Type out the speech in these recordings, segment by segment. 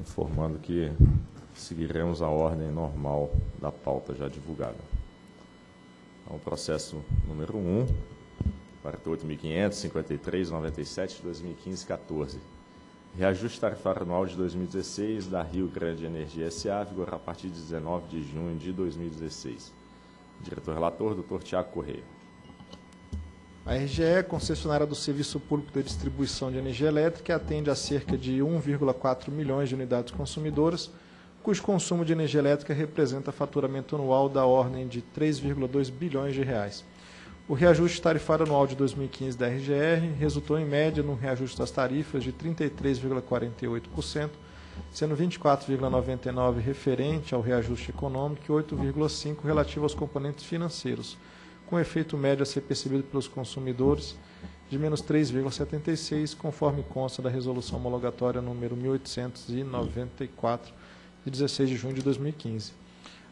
informando que seguiremos a ordem normal da pauta já divulgada. Então, o processo número 1, 48.553, 2015, 14. Reajuste tarifário anual de 2016 da Rio Grande Energia S.A., vigor a partir de 19 de junho de 2016. Diretor-relator, doutor Tiago Correia. A RGE é concessionária do Serviço Público de Distribuição de Energia Elétrica atende a cerca de 1,4 milhões de unidades consumidoras, cujo consumo de energia elétrica representa faturamento anual da ordem de 3,2 bilhões de reais. O reajuste tarifário anual de 2015 da RGR resultou em média num reajuste das tarifas de 33,48%, sendo 24,99 referente ao reajuste econômico e 8,5 relativo aos componentes financeiros com efeito médio a ser percebido pelos consumidores de menos 3,76, conforme consta da resolução homologatória número 1894, de 16 de junho de 2015.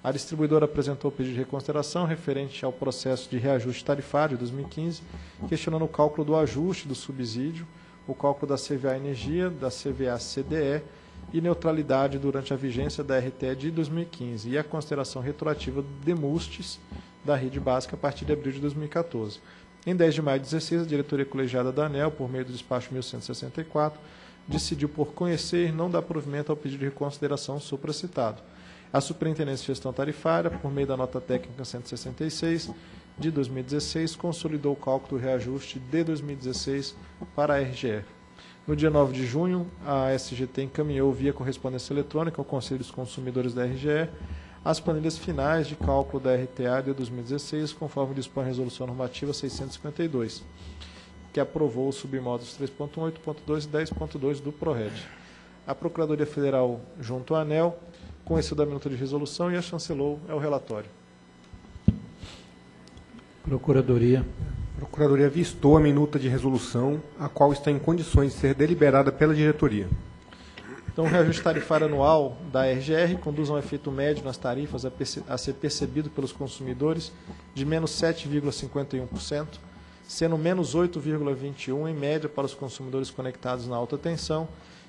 A distribuidora apresentou pedido de reconsideração referente ao processo de reajuste tarifário de 2015, questionando o cálculo do ajuste do subsídio, o cálculo da CVA Energia, da CVA CDE e neutralidade durante a vigência da RTE de 2015 e a consideração retroativa de MUSTES da rede básica a partir de abril de 2014. Em 10 de maio de 2016, a diretoria colegiada da ANEL, por meio do despacho 1164, decidiu por conhecer não dar provimento ao pedido de reconsideração supracitado. A Superintendência de Gestão Tarifária, por meio da nota técnica 166 de 2016, consolidou o cálculo do reajuste de 2016 para a RGE. No dia 9 de junho, a SGT encaminhou via correspondência eletrônica ao Conselho dos Consumidores da RGE as planilhas finais de cálculo da RTA de 2016, conforme dispõe a Resolução Normativa 652, que aprovou os submódulos 3.1, 8.2 e 10.2 do PRORED. A Procuradoria Federal, junto à ANEL, conheceu da minuta de resolução e a chancelou é o relatório. Procuradoria. A Procuradoria vistou a minuta de resolução, a qual está em condições de ser deliberada pela diretoria. Então, o reajuste tarifário anual da RGR conduz a um efeito médio nas tarifas a, ser percebido pelos consumidores de menos 7,51%, sendo menos 8,21% em média para os consumidores conectados na alta tensão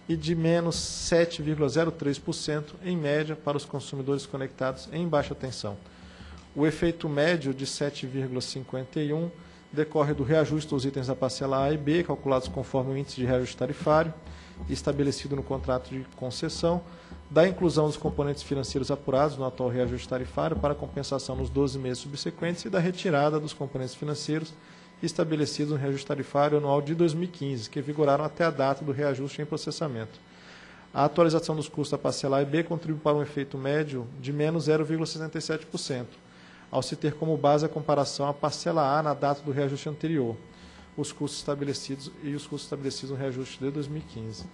e de menos 7,03% em média para os consumidores conectados em baixa tensão. O efeito médio de 7,51% decorre do reajuste dos itens da parcela A e B, calculados conforme o índice de reajuste tarifário, estabelecido no contrato de concessão, da inclusão dos componentes financeiros apurados no atual reajuste tarifário para compensação nos 12 meses subsequentes e da retirada dos componentes financeiros estabelecidos no reajuste tarifário anual de 2015, que vigoraram até a data do reajuste em processamento. A atualização dos custos da parcela A e B contribui para um efeito médio de menos 0,67%, ao se ter como base a comparação à parcela A na data do reajuste anterior os custos estabelecidos e os custos estabelecidos no reajuste de 2015.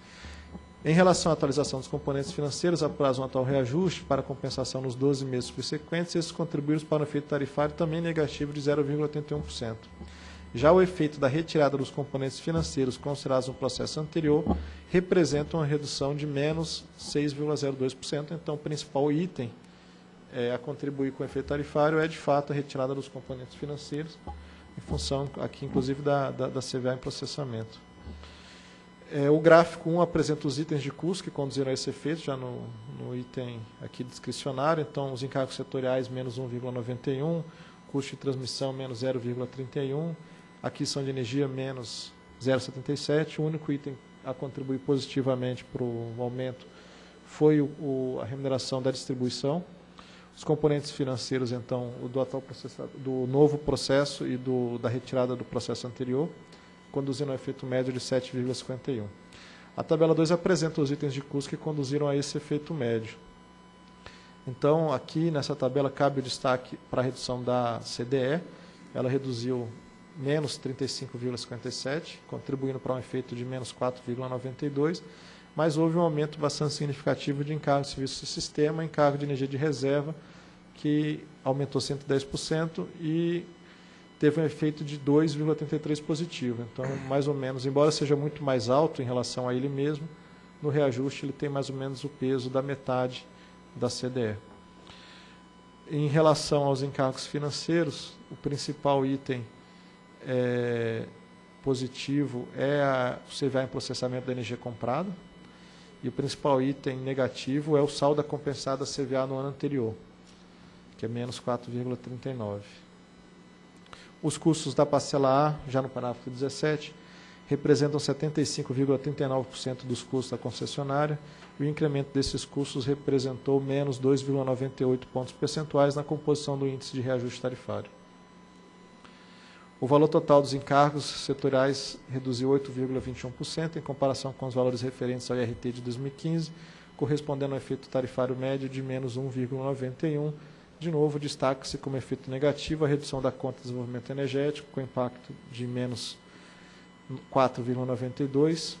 Em relação à atualização dos componentes financeiros, após um atual reajuste para compensação nos 12 meses subsequentes, esses contribuíram para um efeito tarifário também negativo de 0,81%. Já o efeito da retirada dos componentes financeiros considerados no processo anterior representa uma redução de menos 6,02%. Então, o principal item é, a contribuir com o efeito tarifário é, de fato, a retirada dos componentes financeiros, em função aqui, inclusive, da, da, da CVA em processamento. É, o gráfico 1 apresenta os itens de custo que conduziram a esse efeito, já no, no item aqui discricionário. Então, os encargos setoriais, menos 1,91, custo de transmissão, menos 0,31, aquisição de energia, menos 0,77. O único item a contribuir positivamente para o aumento foi o, o, a remuneração da distribuição, os componentes financeiros, então, do atual do novo processo e do, da retirada do processo anterior, conduzindo a um efeito médio de 7,51. A tabela 2 apresenta os itens de custo que conduziram a esse efeito médio. Então, aqui nessa tabela cabe o destaque para a redução da CDE, ela reduziu menos 35,57, contribuindo para um efeito de menos 4,92, mas houve um aumento bastante significativo de encargo de serviço de sistema, encargo de energia de reserva, que aumentou 110% e teve um efeito de 2,83 positivo. Então, mais ou menos, embora seja muito mais alto em relação a ele mesmo, no reajuste ele tem mais ou menos o peso da metade da CDE. Em relação aos encargos financeiros, o principal item é, positivo é a, o CVA em processamento da energia comprada, E o principal item negativo é o saldo compensada CVA no ano anterior, que é menos 4,39. Os custos da parcela A, já no parágrafo 17, representam 75,39% dos custos da concessionária e o incremento desses custos representou menos 2,98 pontos percentuais na composição do índice de reajuste tarifário. O valor total dos encargos setoriais reduziu 8,21% em comparação com os valores referentes ao IRT de 2015, correspondendo ao efeito tarifário médio de menos 1,91%. De novo, destaca-se como efeito negativo a redução da conta de desenvolvimento energético, com impacto de menos 4,92%.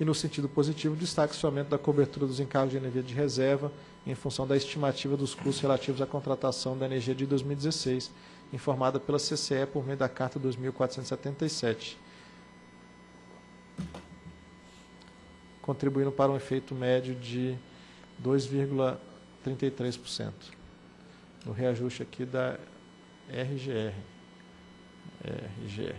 E no sentido positivo, destaca-se o aumento da cobertura dos encargos de energia de reserva, em função da estimativa dos custos relativos à contratação da energia de 2016 informada pela CCE por meio da Carta 2477, contribuindo para um efeito médio de 2,33%. No reajuste aqui da RGR. RGR.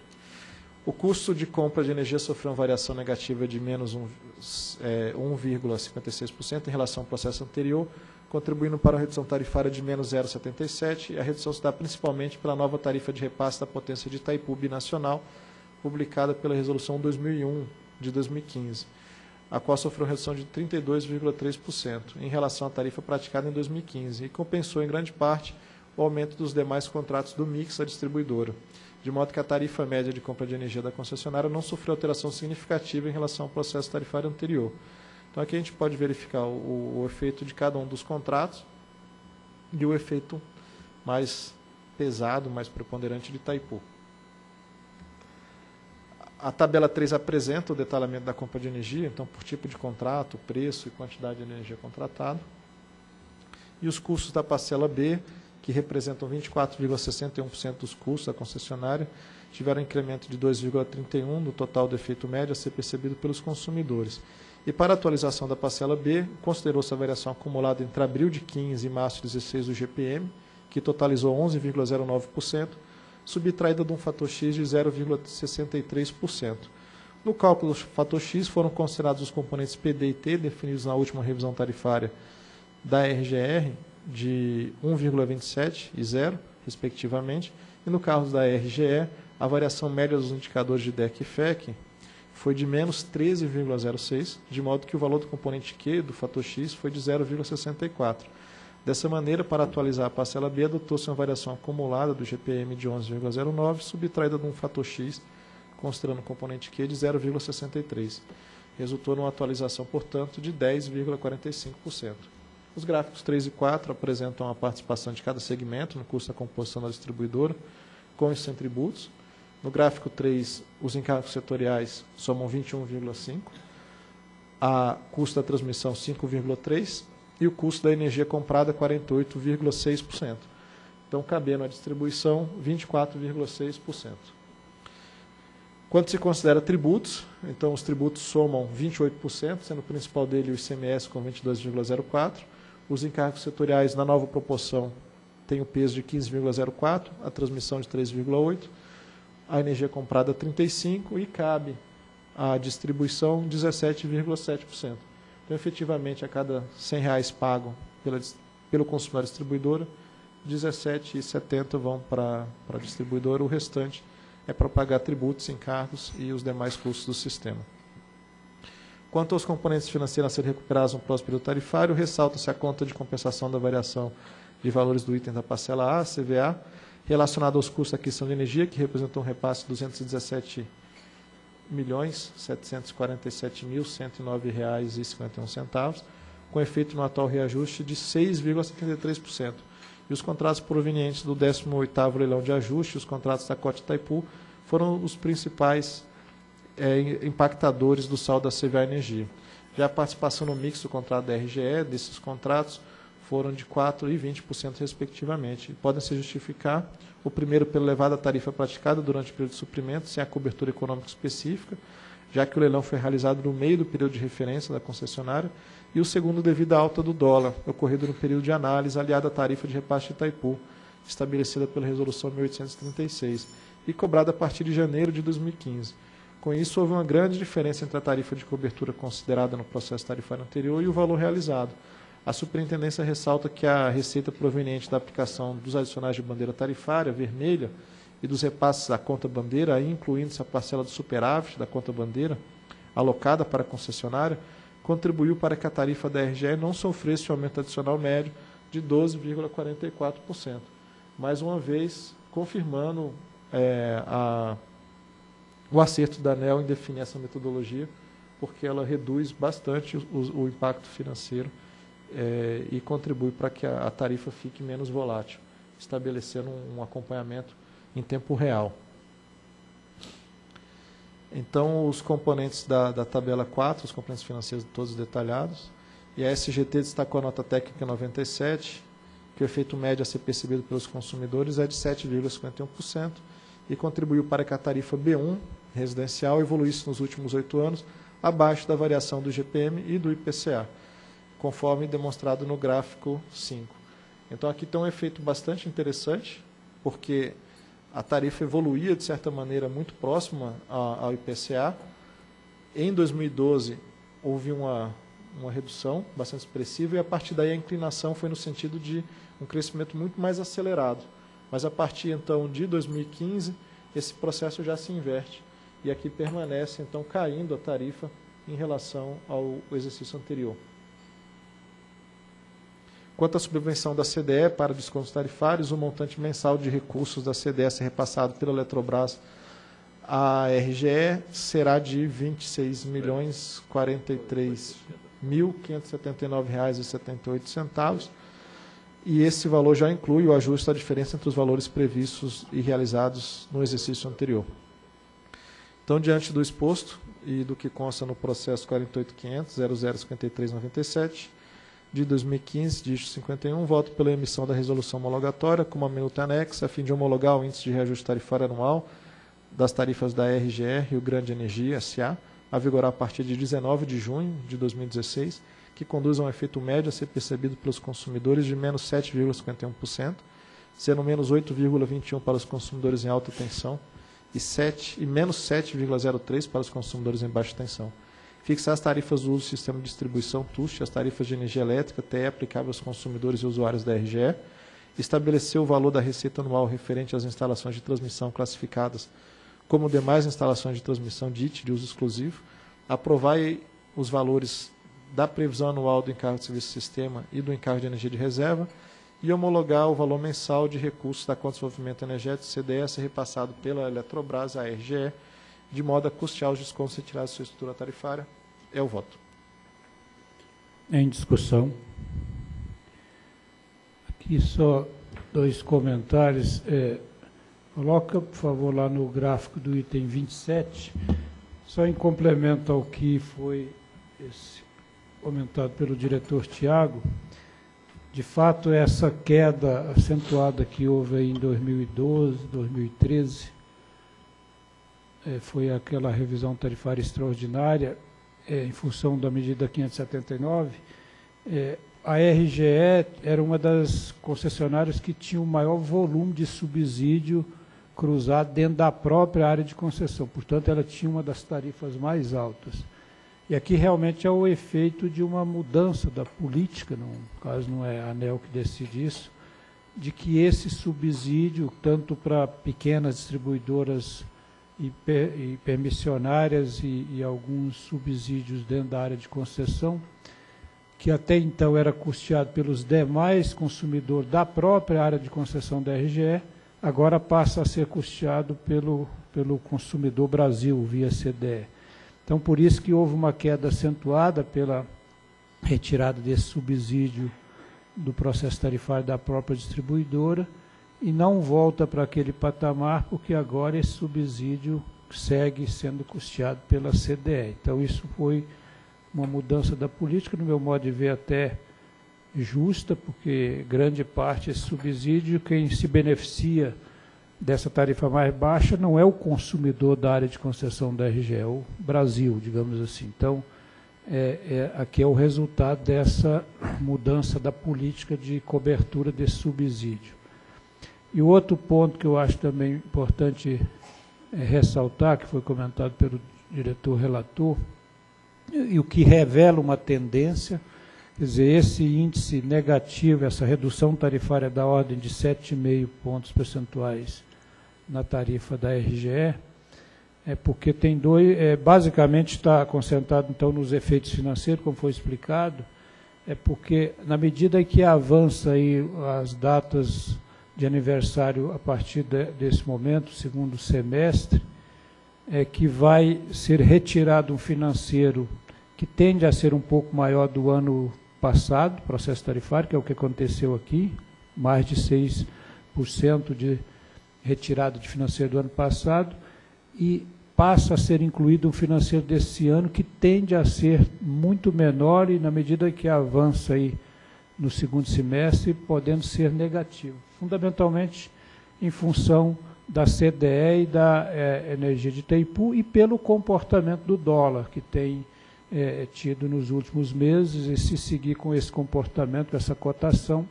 O custo de compra de energia sofreu uma variação negativa de menos 1,56% é, em relação ao processo anterior, contribuindo para a redução tarifária de menos 0,77. A redução se dá principalmente pela nova tarifa de repasse da potência de Itaipu binacional, publicada pela Resolução 2001 de 2015, a qual sofreu redução de 32,3% em relação à tarifa praticada em 2015 e compensou em grande parte o aumento dos demais contratos do mix da distribuidora, de modo que a tarifa média de compra de energia da concessionária não sofreu alteração significativa em relação ao processo tarifário anterior. Então aqui a gente pode verificar o, o efeito de cada um dos contratos e o efeito mais pesado, mais preponderante de Itaipu. A tabela 3 apresenta o detalhamento da compra de energia, então por tipo de contrato, preço e quantidade de energia contratada. E os custos da parcela B, que representam 24,61% dos custos da concessionária, tiveram incremento de 2,31% no total do efeito médio a ser percebido pelos consumidores. E para a atualização da parcela B, considerou-se a variação acumulada entre abril de 15 e março de 16 do GPM, que totalizou 11,09%, subtraída de um fator X de 0,63%. No cálculo do fator X foram considerados os componentes PD e T, definidos na última revisão tarifária da RGR, de 1,27 e 0, respectivamente, e no caso da RGE, a variação média dos indicadores de DEC e FEC, foi de menos 13,06, de modo que o valor do componente Q do fator X foi de 0,64. Dessa maneira, para atualizar a parcela B, adotou-se uma variação acumulada do GPM de 11,09, subtraída de um fator X, considerando o componente Q de 0,63. Resultou numa atualização, portanto, de 10,45%. Os gráficos 3 e 4 apresentam a participação de cada segmento no custo da composição da distribuidora, com os tributos, no gráfico 3, os encargos setoriais somam 21,5%, a custo da transmissão 5,3% e o custo da energia comprada 48,6%. Então, cabendo a distribuição 24,6%. Quando se considera tributos, então os tributos somam 28%, sendo o principal dele o ICMS com 22,04%. Os encargos setoriais, na nova proporção, têm o peso de 15,04%, a transmissão de 3,8% a energia comprada 35% e cabe a distribuição 17,7%. Então, efetivamente, a cada 100 reais pago pela, pelo consumidor distribuidora, 17,70 vão para a distribuidora, o restante é para pagar tributos, encargos e os demais custos do sistema. Quanto aos componentes financeiros a serem recuperados no próximo período tarifário, ressalta-se a conta de compensação da variação de valores do item da parcela A, CVA, relacionado aos custos da aquisição de energia, que representou um repasse de 217 milhões 747 mil 109 reais e 51 centavos, com efeito no atual reajuste de 6,73%. E os contratos provenientes do 18º leilão de ajuste, os contratos da Cote Itaipu, foram os principais é, impactadores do saldo da CVA Energia. Já a participação no mix do contrato da RGE, desses contratos, foram de 4% e 20%, respectivamente. podem se justificar, o primeiro, pela elevada tarifa praticada durante o período de suprimento, sem a cobertura econômica específica, já que o leilão foi realizado no meio do período de referência da concessionária, e o segundo, devido à alta do dólar, ocorrido no período de análise, aliada à tarifa de repasse de Itaipu, estabelecida pela Resolução 1836, e cobrada a partir de janeiro de 2015. Com isso, houve uma grande diferença entre a tarifa de cobertura considerada no processo tarifário anterior e o valor realizado. A superintendência ressalta que a receita proveniente da aplicação dos adicionais de bandeira tarifária vermelha e dos repasses da conta bandeira, incluindo-se a parcela do superávit da conta bandeira alocada para a concessionária, contribuiu para que a tarifa da RGE não sofresse um aumento adicional médio de 12,44%. Mais uma vez, confirmando é, a o acerto da ANEL em definir essa metodologia, porque ela reduz bastante o, o impacto financeiro é, e contribui para que a, a, tarifa fique menos volátil, estabelecendo um, um acompanhamento em tempo real. Então, os componentes da, da, tabela 4, os componentes financeiros todos detalhados. E a SGT destacou a nota técnica 97, que o efeito médio a ser percebido pelos consumidores é de 7,51% e contribuiu para que a tarifa B1 residencial evoluísse nos últimos oito anos abaixo da variação do GPM e do IPCA, conforme demonstrado no gráfico 5. Então aqui tem um efeito bastante interessante, porque a tarifa evoluía de certa maneira muito próxima ao IPCA. Em 2012 houve uma, uma redução bastante expressiva e a partir daí a inclinação foi no sentido de um crescimento muito mais acelerado. Mas a partir então de 2015 esse processo já se inverte e aqui permanece então caindo a tarifa em relação ao exercício anterior. Quanto à subvenção da CDE para descontos tarifários, o montante mensal de recursos da CDE ser repassado pela Eletrobras à RGE será de R$ 26.043.579,78 e esse valor já inclui o ajuste da diferença entre os valores previstos e realizados no exercício anterior. Então, diante do exposto e do que consta no processo 48.500.005397 de 2015, dígito 51, voto pela emissão da resolução homologatória com uma minuta anexa a fim de homologar o índice de reajuste tarifário anual das tarifas da RGR Rio Grande Energia SA, a vigorar a partir de 19 de junho de 2016, que conduz a um efeito médio a ser percebido pelos consumidores de menos 7,51%, sendo menos 8,21% para os consumidores em alta tensão e, 7, e menos 7,03 para os consumidores em baixa tensão. Fixar as tarifas do uso do sistema de distribuição TUST, as tarifas de energia elétrica TE aplicáveis aos consumidores e usuários da RGE. Estabelecer o valor da receita anual referente às instalações de transmissão classificadas como demais instalações de transmissão DIT de uso exclusivo. Aprovar os valores da previsão anual do encargo de serviço de sistema e do encargo de energia de reserva e homologar o valor mensal de recursos da conta de desenvolvimento energético CDS repassado pela Eletrobras à RGE, de modo a custear os descontos retirados da sua estrutura tarifária. É o voto. Em discussão. Aqui só dois comentários. É, coloca, por favor, lá no gráfico do item 27, só em complemento ao que foi esse, comentado pelo diretor Tiago, de fato, essa queda acentuada que houve em 2012, 2013, é, foi aquela revisão tarifária extraordinária, é, em função da medida 579. É, a RGE era uma das concessionárias que tinha o maior volume de subsídio cruzado dentro da própria área de concessão, portanto, ela tinha uma das tarifas mais altas. E aqui realmente é o efeito de uma mudança da política, no caso não é a ANEL que decide isso, de que esse subsídio, tanto para pequenas distribuidoras e, e permissionárias e, e alguns subsídios dentro da área de concessão, que até então era custeado pelos demais consumidores da própria área de concessão da RGE, agora passa a ser custeado pelo, pelo consumidor Brasil, via CDE. Então, por isso que houve uma queda acentuada pela retirada desse subsídio do processo tarifário da própria distribuidora e não volta para aquele patamar porque agora esse subsídio segue sendo custeado pela CDE. Então, isso foi uma mudança da política, no meu modo de ver, até justa, porque grande parte desse subsídio, quem se beneficia dessa tarifa mais baixa não é o consumidor da área de concessão da RGE, é o Brasil, digamos assim. Então, é, é, aqui é o resultado dessa mudança da política de cobertura desse subsídio. E o outro ponto que eu acho também importante é, ressaltar, que foi comentado pelo diretor relator, e, o que revela uma tendência, quer dizer, esse índice negativo, essa redução tarifária da ordem de 7,5 pontos percentuais na tarifa da RGE, é porque tem dois, é, basicamente está concentrado então nos efeitos financeiros, como foi explicado, é porque na medida que avança aí as datas de aniversário a partir de, desse momento, segundo semestre, é que vai ser retirado um financeiro que tende a ser um pouco maior do ano passado, processo tarifário, que é o que aconteceu aqui, mais de 6% de retirada de financeiro do ano passado, e passa a ser incluído um financeiro desse ano que tende a ser muito menor e na medida que avança aí no segundo semestre, podendo ser negativo fundamentalmente em função da CDE e da é, energia de Itaipu e pelo comportamento do dólar, que tem é, tido nos últimos meses, e se seguir com esse comportamento, essa cotação,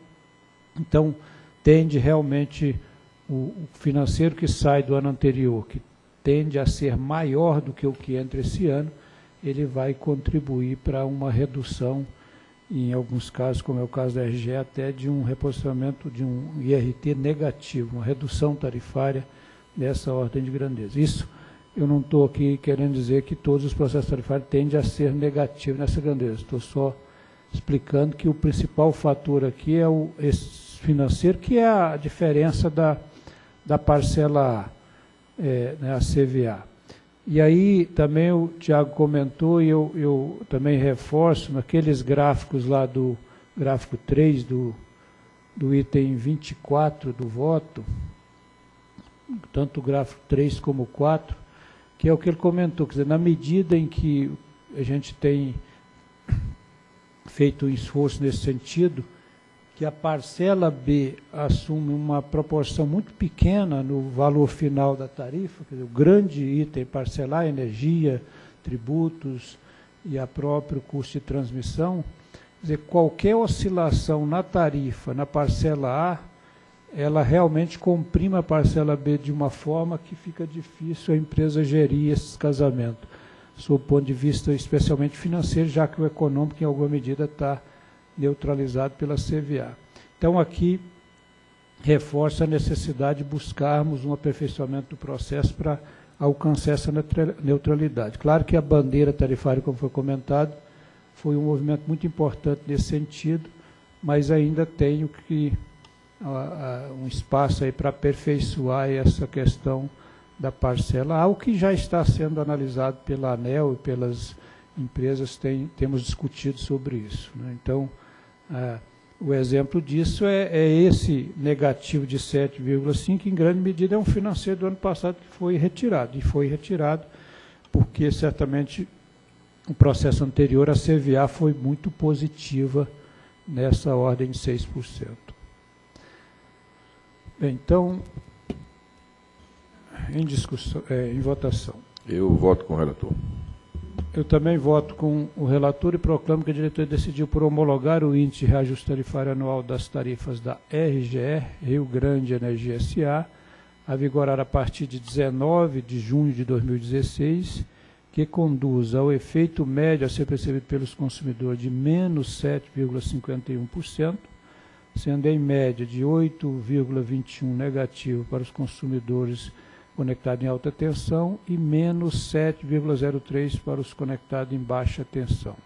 então tende realmente o, o financeiro que sai do ano anterior, que tende a ser maior do que o que entra esse ano, ele vai contribuir para uma redução em alguns casos, como é o caso da RGE, até de um reposicionamento de um IRT negativo, uma redução tarifária dessa ordem de grandeza. Isso eu não estou aqui querendo dizer que todos os processos tarifários tendem a ser negativos nessa grandeza. Estou só explicando que o principal fator aqui é o financeiro, que é a diferença da, da parcela A, é, né, a CVA. E aí também o Tiago comentou, e eu, eu também reforço, naqueles gráficos lá do gráfico 3 do, do item 24 do voto, tanto o gráfico 3 como o 4, que é o que ele comentou, quer dizer, na medida em que a gente tem feito um esforço nesse sentido, que a parcela B assume uma proporção muito pequena no valor final da tarifa, dizer, o grande item parcelar, energia, tributos e a próprio custo de transmissão, quer dizer, qualquer oscilação na tarifa, na parcela A, ela realmente comprime a parcela B de uma forma que fica difícil a empresa gerir esses casamentos, sob o ponto de vista especialmente financeiro, já que o econômico, em alguma medida, está neutralizado pela CVA. Então, aqui reforça a necessidade de buscarmos um aperfeiçoamento do processo para alcançar essa neutralidade. Claro que a bandeira tarifária, como foi comentado, foi um movimento muito importante nesse sentido, mas ainda tenho que um espaço aí para aperfeiçoar essa questão da parcela, algo que já está sendo analisado pela ANEL e pelas empresas, tem, temos discutido sobre isso. Né? Então, é, o exemplo disso é, é esse negativo de 7,5, que em grande medida é um financeiro do ano passado que foi retirado. E foi retirado porque certamente o processo anterior, a CVA, foi muito positiva nessa ordem de 6%. Bem, então, em, discussão, é, em votação. Eu voto com o relator. Eu também voto com o relator e proclamo que a diretoria decidiu por homologar o índice de reajuste tarifário anual das tarifas da RGE, Rio Grande Energia SA, a vigorar a partir de 19 de junho de 2016, que conduz ao efeito médio a ser percebido pelos consumidores de menos 7,51%, sendo em média de 8,21 negativo para os consumidores conectado em alta tensão e menos 7,03 para os conectados em baixa tensão.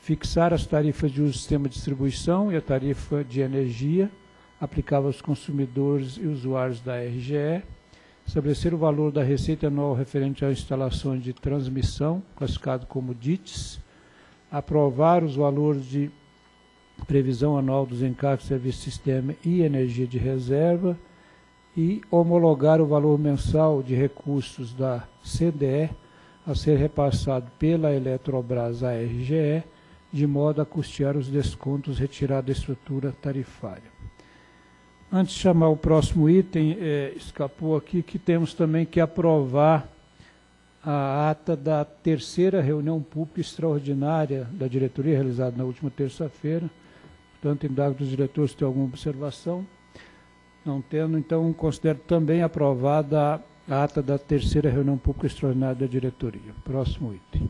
Fixar as tarifas de uso do sistema de distribuição e a tarifa de energia aplicável aos consumidores e usuários da RGE. Estabelecer o valor da receita anual referente às instalações de transmissão, classificado como DITS. Aprovar os valores de previsão anual dos encargos de serviço de sistema e energia de reserva e homologar o valor mensal de recursos da CDE a ser repassado pela Eletrobras à RGE, de modo a custear os descontos retirados da estrutura tarifária. Antes de chamar o próximo item, é, escapou aqui que temos também que aprovar a ata da terceira reunião pública extraordinária da diretoria, realizada na última terça-feira. Portanto, indago dos diretores se tem alguma observação. Não tendo, então, considero também aprovada a ata da terceira reunião pública extraordinária da diretoria. Próximo item.